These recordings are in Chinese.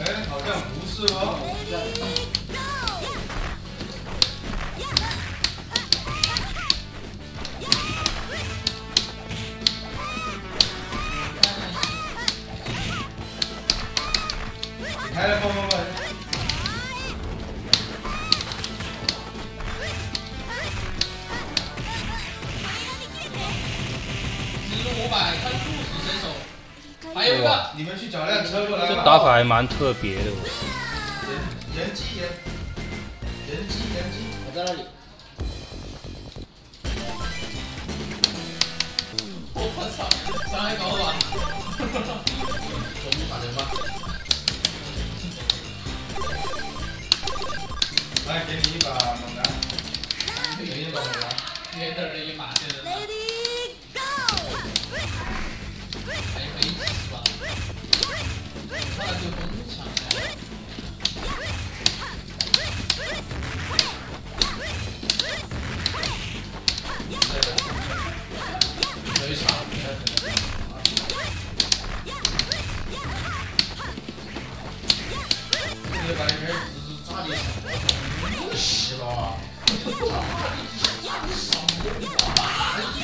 哎，好像不是哦。来了，不不不。你们去找辆车过来吧。这打法还蛮特别的。人人机人，人机人机，我在那里。我操，伤害高吧？终于打人吧。来，给你一把猛男。给你一把猛男。别的人一把现在。开始炸裂，不是了。炸裂什么玩意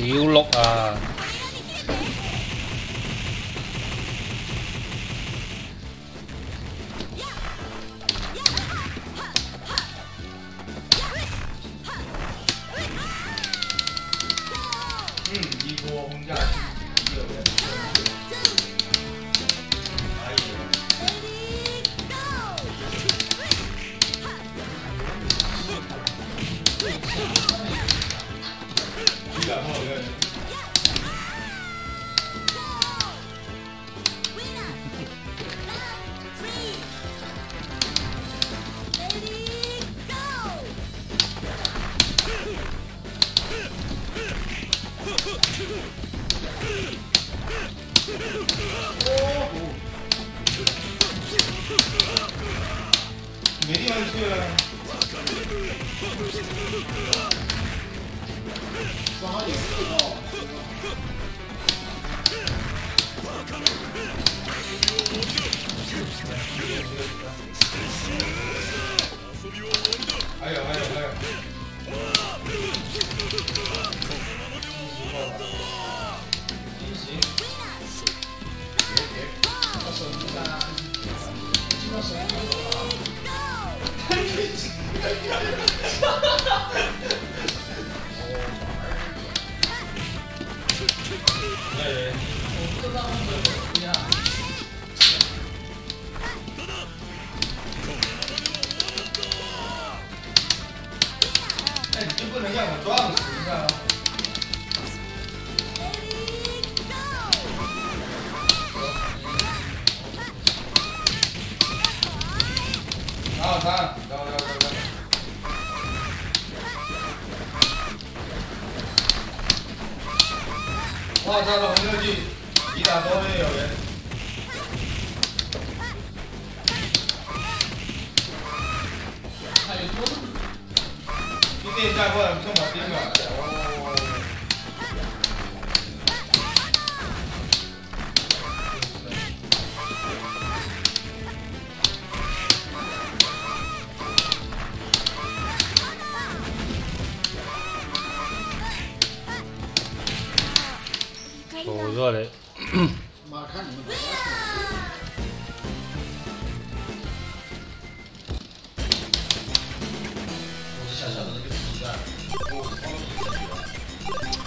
小碌啊！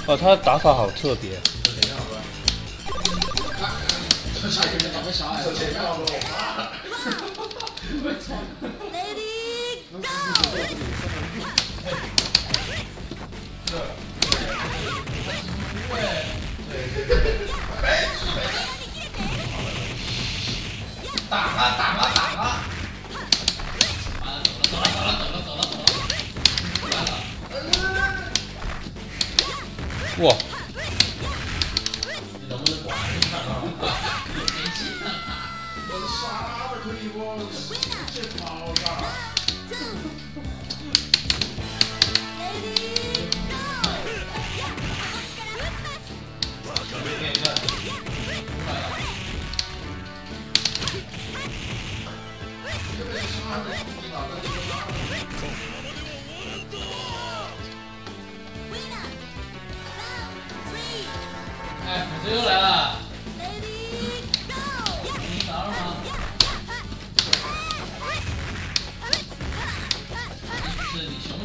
哦，他打法好特别。好吧。了。打了， 우와.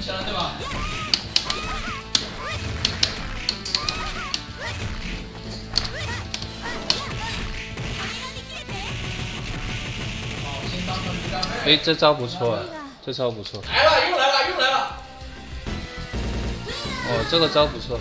对吧？哎，这招不错，这招不错。来了，又来了，又来了。哦，这个招不错。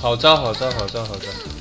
好招好招好招好招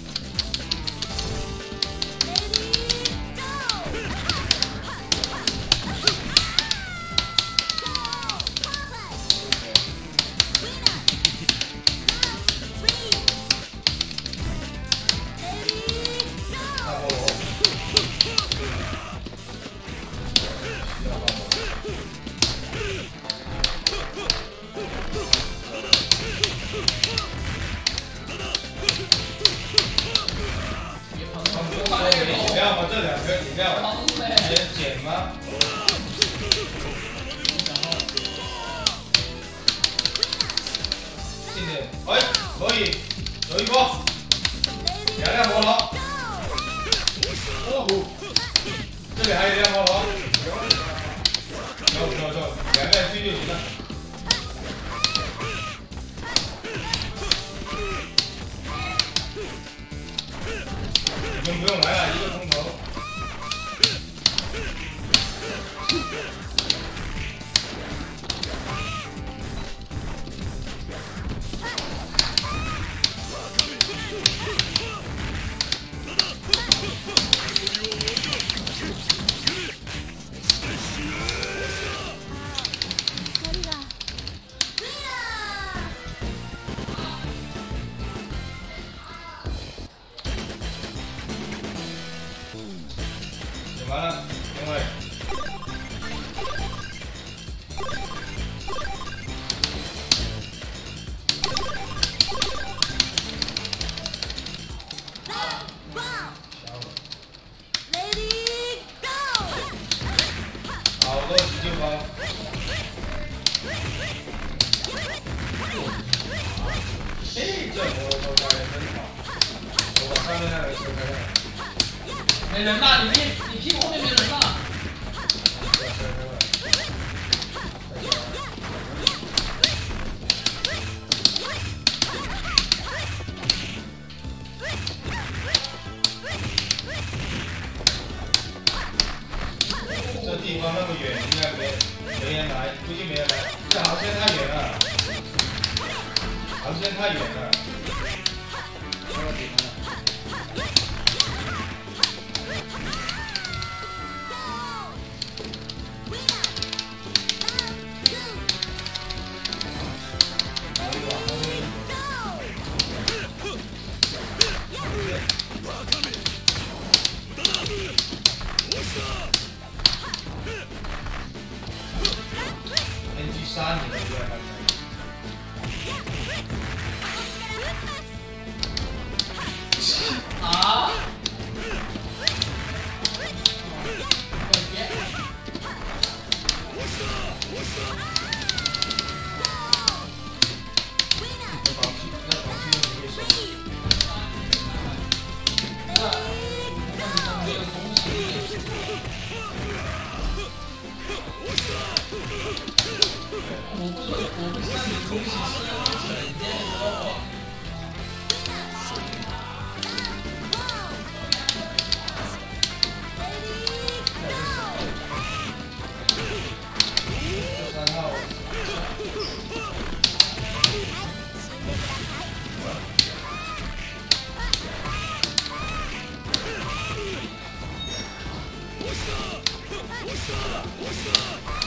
だ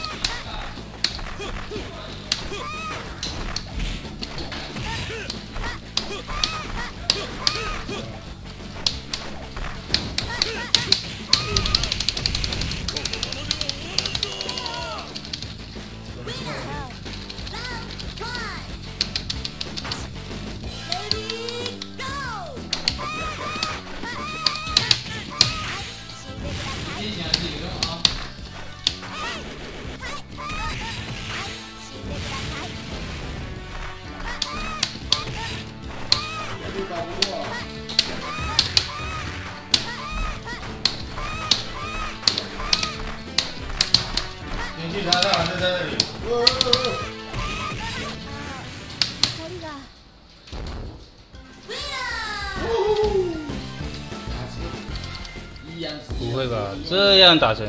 这样打成。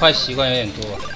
坏习惯有点多。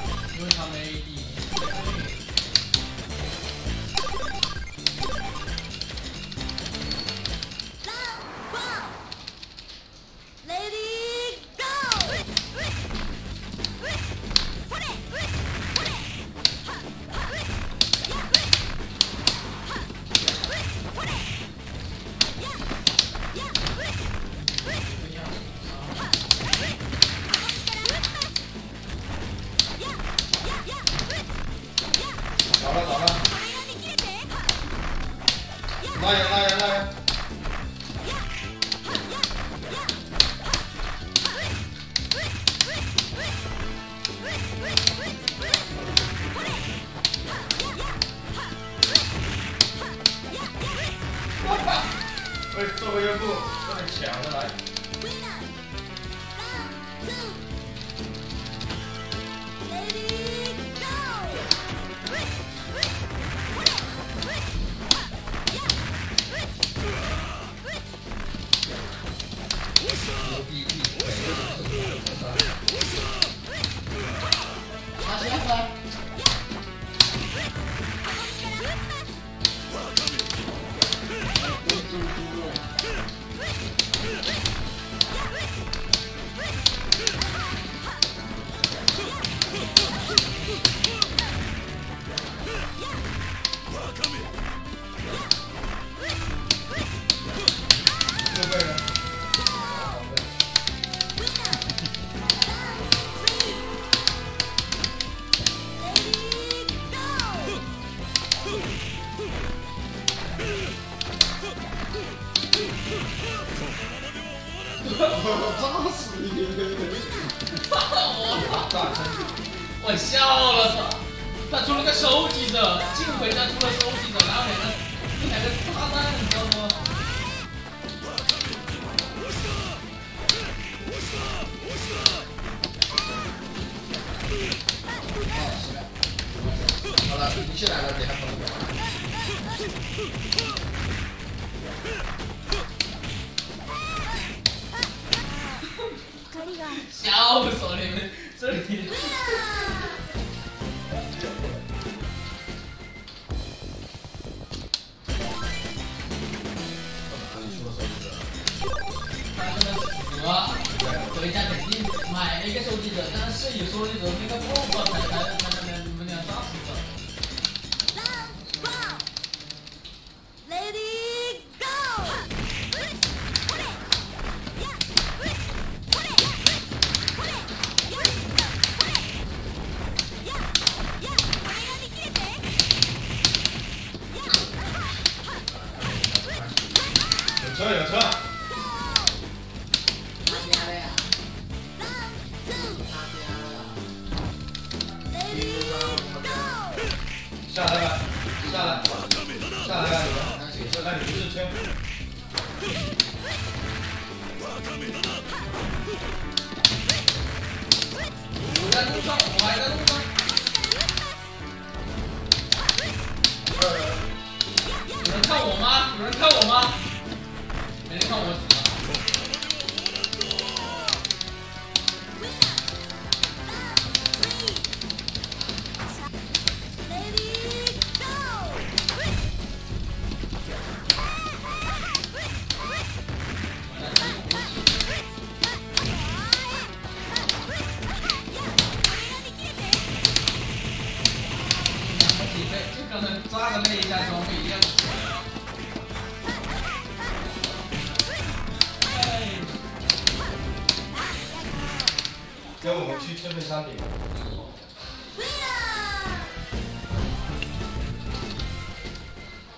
跟我们去天分山顶。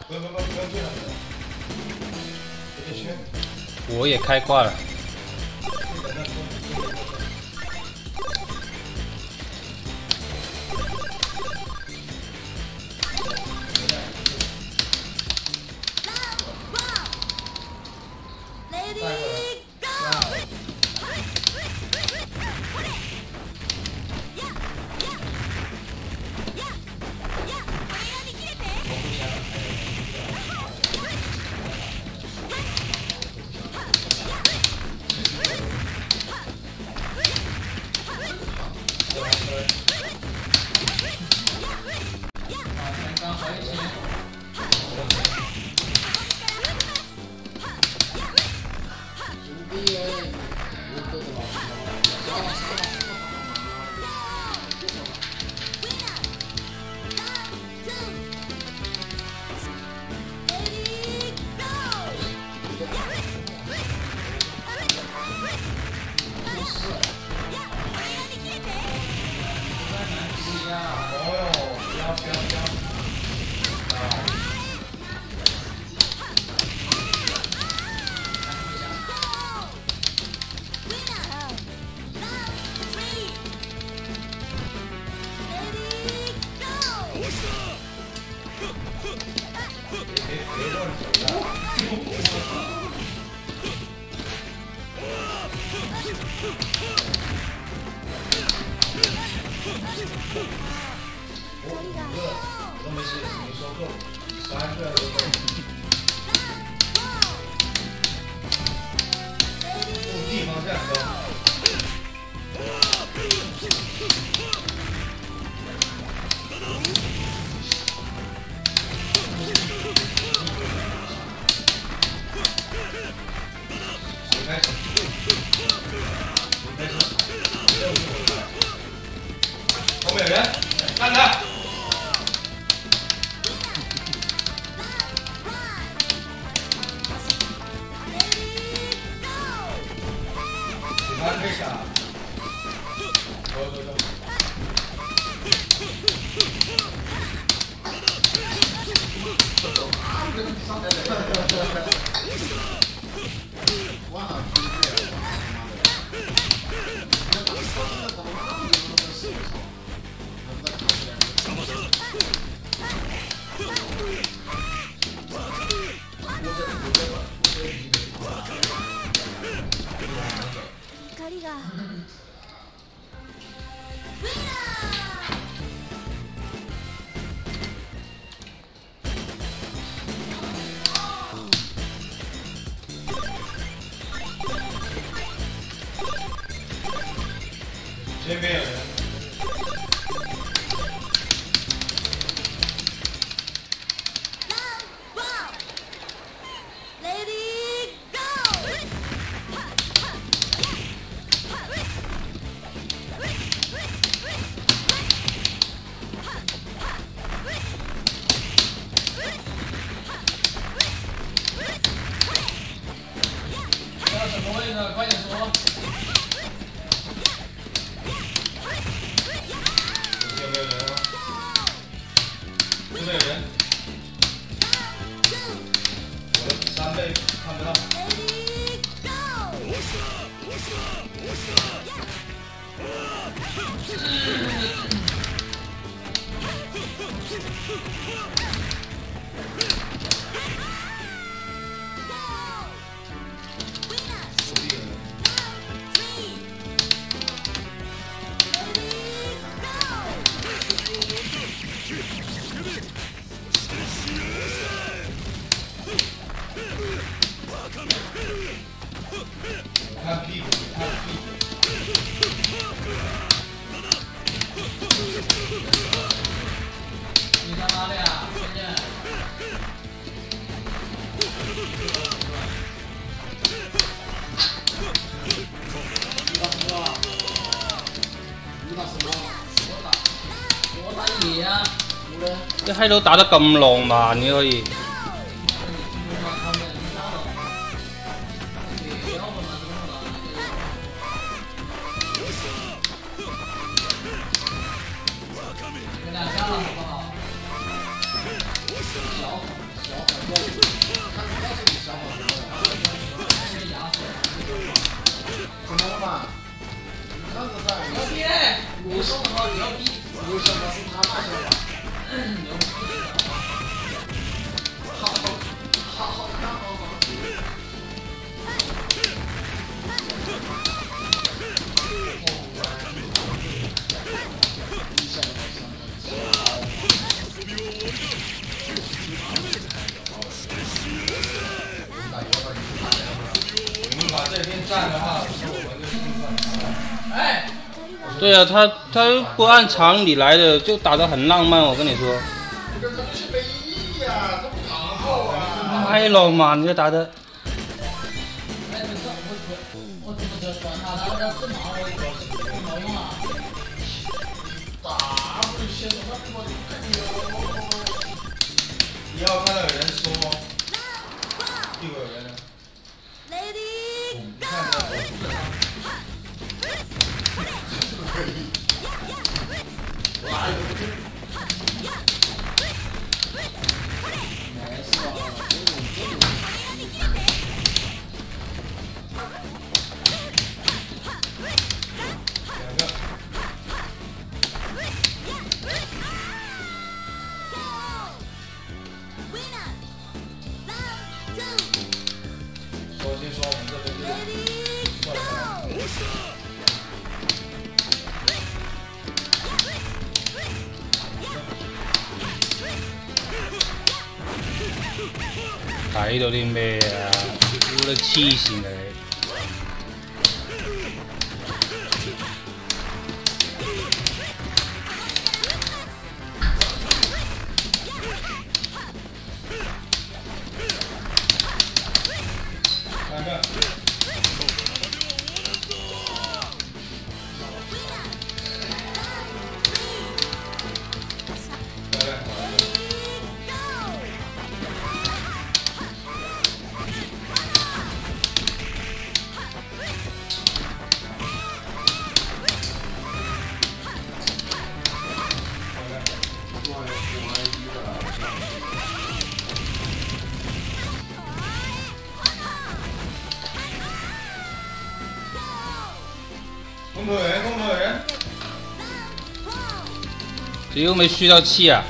不不不，不要这样，我也开挂了。Merci. 我的三倍看不到。Lady 呢？一閪佬打得咁浪漫嘅可以，给大家了好不好？小伙，小伙子，看告诉你小伙子，这个牙齿，怎么了嘛？你看着在，牛逼！我说什么牛逼？为什么是他那些吧？牛对啊，他他不按常理来的，就打得很浪漫，我跟你说，这个东西没意义啊，这不扛后啊！太浪漫了打的，哎，不是我我我怎么就管他？他要正打我，有毛用啊？打不行，我我牛！以后看到人你妹啊！我都气醒了。这又没续到气啊。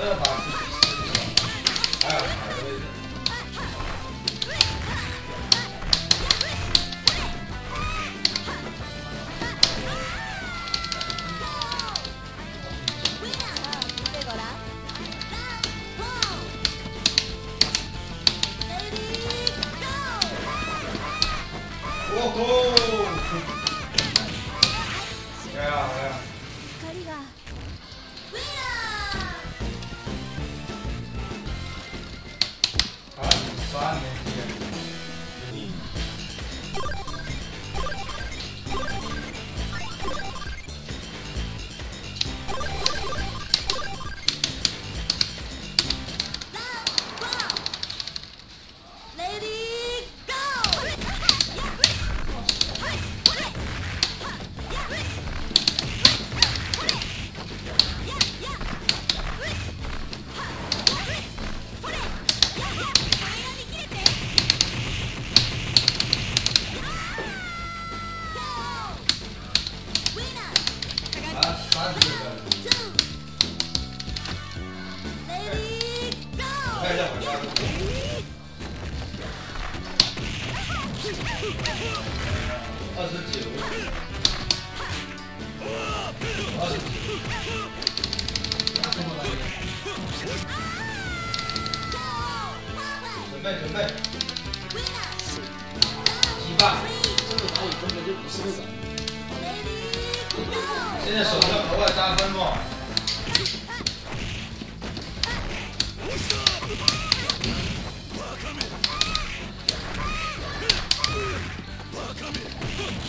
这把不二十九。二十九。准备，准备。一半。这个打野根本就不是。现在手上额外加分吗？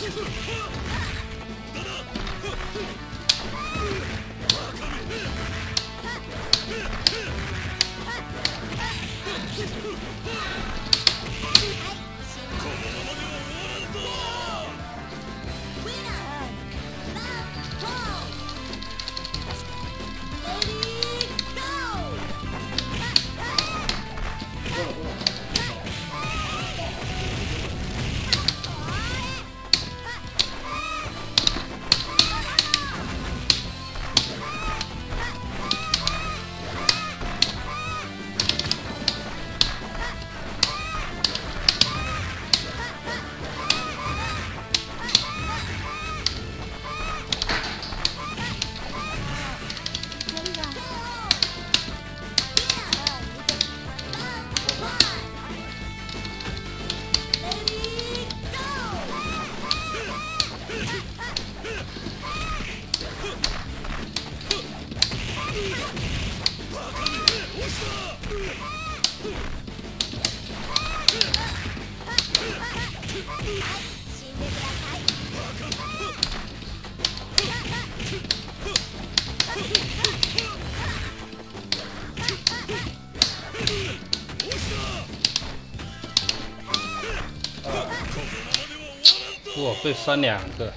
Huh? 哇，被删两个。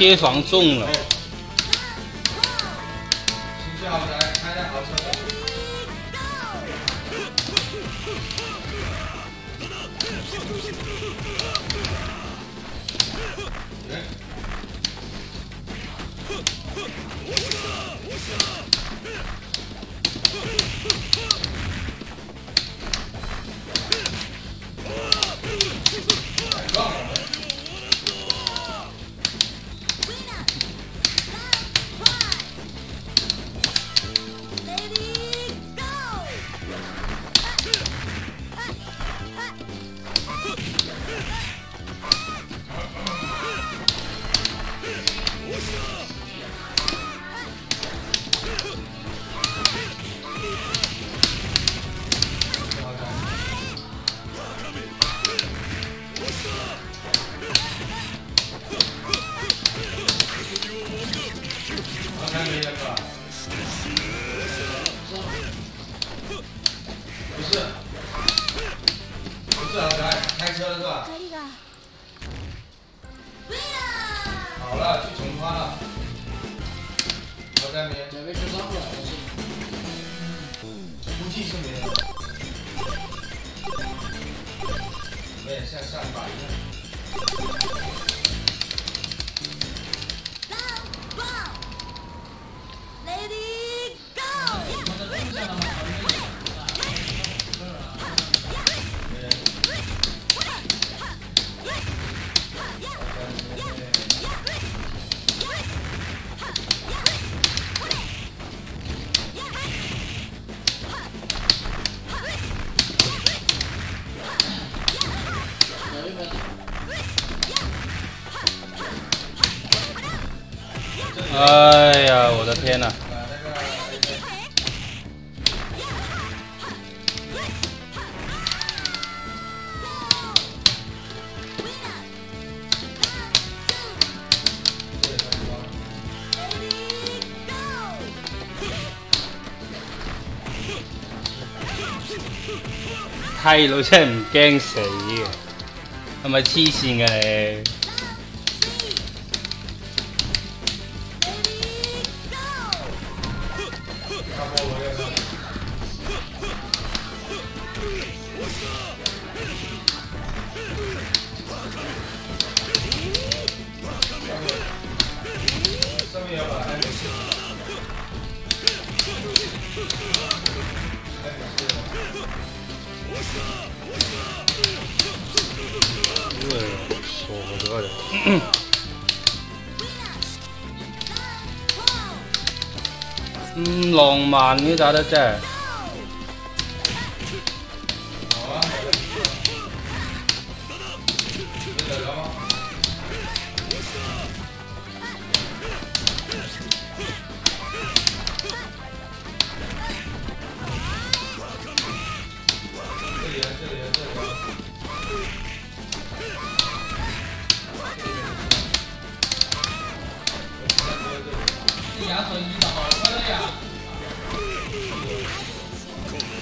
贴防中了，閪佬真系唔惊死嘅，系咪黐线嘅你？就砸到这这这这牙粉一的好快呀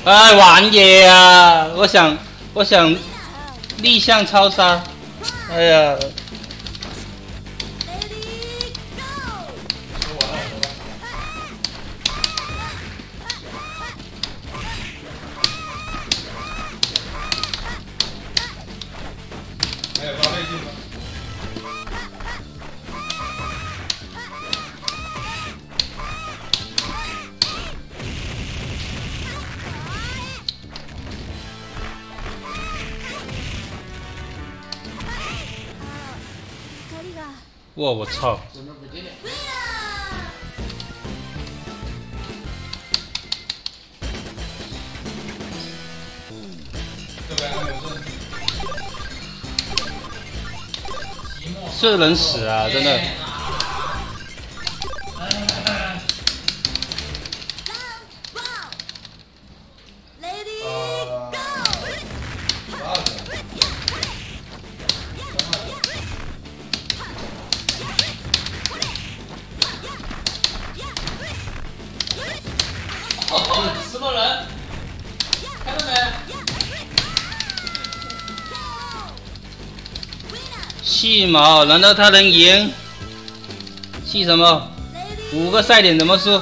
哎，玩野啊，我想我想逆向超杀，哎呀。我操，这能死啊，真的。什么人？看到没？细毛，难道他能赢？细什么？五个赛点怎么输？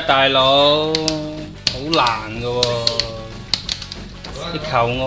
大佬好难个㖞，啲球我。